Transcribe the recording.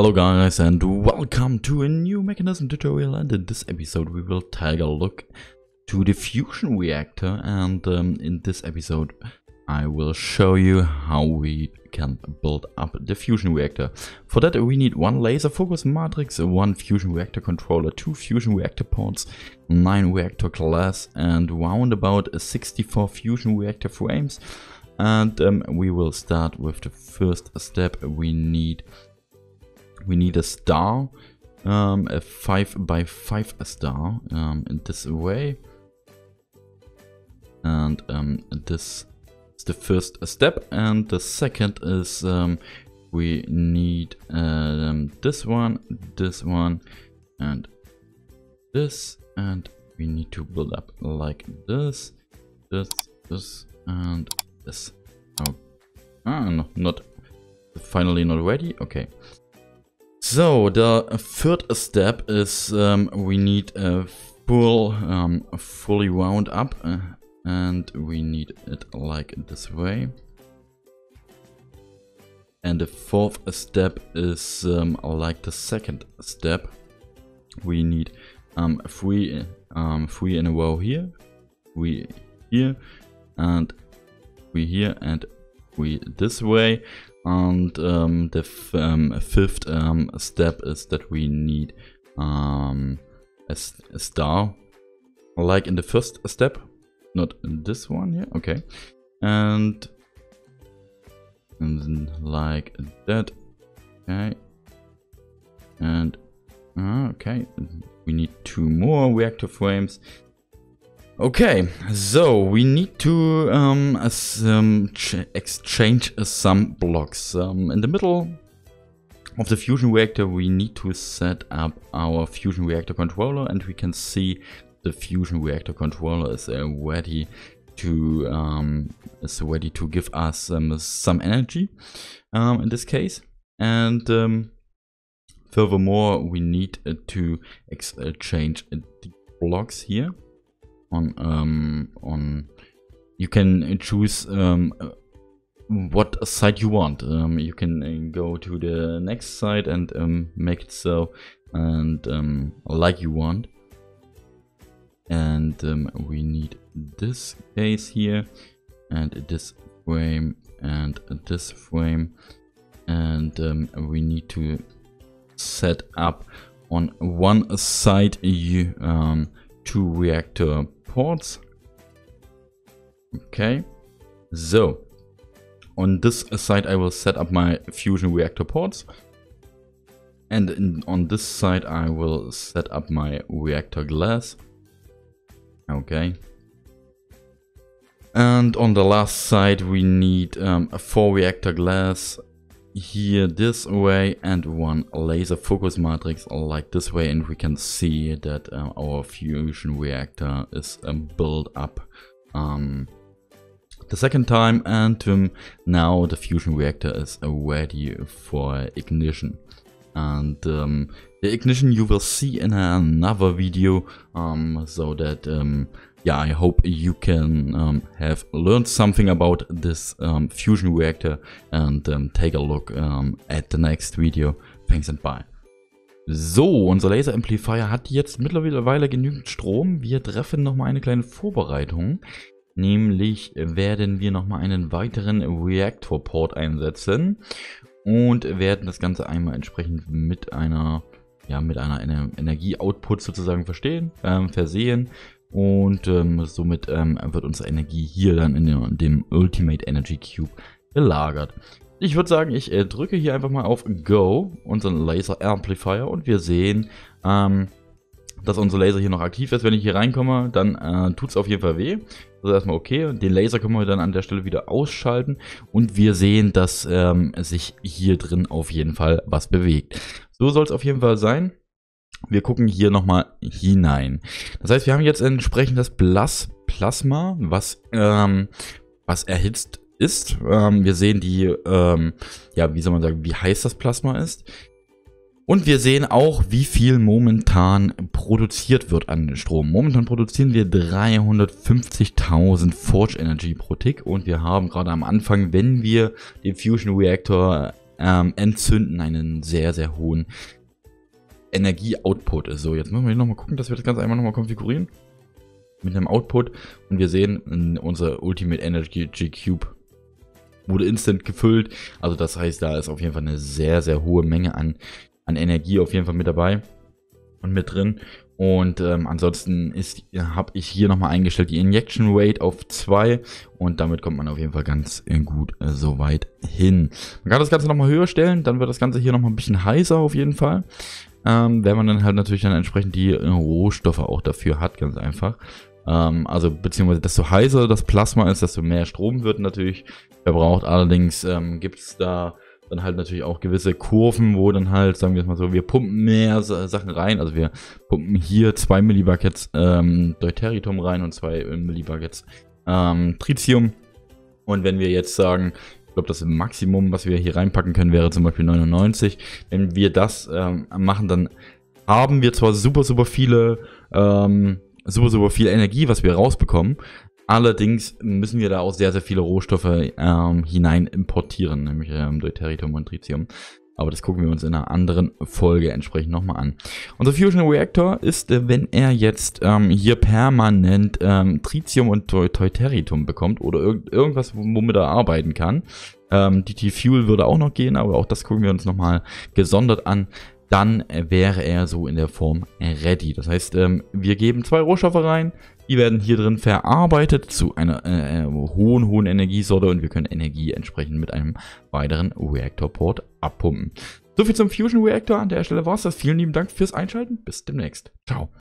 Hello guys and welcome to a new Mekanism tutorial. And in this episode we will take a look to the fusion reactor. And um, in this episode I will show you how we can build up the fusion reactor. For that we need one laser focus matrix, one fusion reactor controller, two fusion reactor ports, nine reactor glass and round about 64 fusion reactor frames. And um, we will start with the first step. We need we need a star, um, a 5 by 5 star um, in this way. And um, this is the first step. And the second is um, we need um, this one, this one, and this. And we need to build up like this, this, this, and this. Oh, ah, no, not finally not ready. Okay. So, the third step is um, we need a full, um, fully wound up uh, and we need it like this way. And the fourth step is um, like the second step. We need um, three, um, three in a row here, three here, and we here, and we this way. And um, the um, fifth um, step is that we need um, a, a, star, like in the first step, not this one here, okay. And, and like that, okay. And, uh, okay, we need two more reactor frames Okay, so we need to um, um, exchange some blocks. Um, in the middle of the fusion reactor we need to set up our fusion reactor controller and we can see the fusion reactor controller is uh, ready to um, is ready to give us um, some energy um, in this case and um, furthermore we need uh, to exchange uh, the blocks here on um, on you can choose um, what side you want. Um, you can uh, go to the next side and um, make it so and um, like you want. And um, we need this case here and this frame and this frame and um, we need to set up on one side you um, two reactor ports. Okay, so on this side I will set up my fusion reactor ports. And in, on this side I will set up my reactor glass. Okay. And on the last side we need um, a 4 reactor glass here this way and one laser focus matrix like this way and we can see that uh, our fusion reactor is um, built up um, the second time and um, now the fusion reactor is ready for ignition. And um, the ignition you will see in another video um, so that um, yeah, I hope you can um, have learned something about this um, fusion reactor and um, take a look at the next video. Thanks and bye. So, unser Laser Amplifier hat jetzt mittlerweile genügend Strom. Wir treffen nochmal eine kleine Vorbereitung. Nämlich werden wir nochmal einen weiteren Reaktor-Port einsetzen und werden das Ganze einmal entsprechend mit einer ja, mit einer Energie-Output sozusagen verstehen, ähm, versehen und ähm, somit ähm, wird unsere Energie hier dann in dem, in dem Ultimate Energy Cube gelagert. Ich würde sagen, ich äh, drücke hier einfach mal auf Go, unseren Laser Amplifier und wir sehen, ähm, dass unser Laser hier noch aktiv ist. Wenn ich hier reinkomme, dann äh, tut es auf jeden Fall weh. Ist erstmal okay. Den Laser können wir dann an der Stelle wieder ausschalten. Und wir sehen, dass ähm, sich hier drin auf jeden Fall was bewegt. So soll es auf jeden Fall sein. Wir gucken hier nochmal hinein. Das heißt, wir haben jetzt entsprechend das Plas Plasma, was, ähm, was erhitzt ist. Ähm, wir sehen die, ähm, ja, wie soll man sagen, wie heiß das Plasma ist. Und wir sehen auch, wie viel momentan produziert wird an Strom. Momentan produzieren wir 350.000 Forge Energy pro Tick und wir haben gerade am Anfang, wenn wir den Fusion Reactor ähm, Entzünden einen sehr, sehr hohen Energie-Output. So, jetzt müssen wir nochmal gucken, dass wir das Ganze einmal nochmal konfigurieren. Mit einem Output. Und wir sehen, unser Ultimate Energy G-Cube wurde instant gefüllt. Also das heißt, da ist auf jeden Fall eine sehr, sehr hohe Menge an, an Energie auf jeden Fall mit dabei und mit drin. Und ähm, ansonsten habe ich hier nochmal eingestellt die Injection Rate auf 2 und damit kommt man auf jeden Fall ganz äh, gut äh, so weit hin. Man kann das Ganze nochmal höher stellen, dann wird das Ganze hier nochmal ein bisschen heißer auf jeden Fall. Ähm, wenn man dann halt natürlich dann entsprechend die äh, Rohstoffe auch dafür hat, ganz einfach. Ähm, also beziehungsweise desto heißer das Plasma ist, desto mehr Strom wird natürlich verbraucht. Allerdings ähm, gibt es da dann halt natürlich auch gewisse Kurven, wo dann halt, sagen wir es mal so, wir pumpen mehr Sachen rein. Also wir pumpen hier 2 Millibuckets ähm, Deuteritum rein und 2 äh, Millibuckets ähm, Tritium. Und wenn wir jetzt sagen, ich glaube, das Maximum, was wir hier reinpacken können, wäre zum Beispiel 99. Wenn wir das ähm, machen, dann haben wir zwar super, super viele, ähm, super, super viel Energie, was wir rausbekommen, Allerdings müssen wir da auch sehr, sehr viele Rohstoffe ähm, hinein importieren, nämlich ähm, Deuterium und Tritium. Aber das gucken wir uns in einer anderen Folge entsprechend nochmal an. Unser Fusion Reactor ist, wenn er jetzt ähm, hier permanent ähm, Tritium und Deuterium bekommt oder irg irgendwas, womit er arbeiten kann. Ähm, DT Fuel würde auch noch gehen, aber auch das gucken wir uns nochmal gesondert an dann wäre er so in der Form ready. Das heißt, ähm, wir geben zwei Rohstoffe rein, die werden hier drin verarbeitet zu einer äh, äh, hohen, hohen Energiesorte und wir können Energie entsprechend mit einem weiteren Reaktorport abpumpen. Soviel zum Fusion Reactor. An der Stelle war es das. Vielen lieben Dank fürs Einschalten. Bis demnächst. Ciao.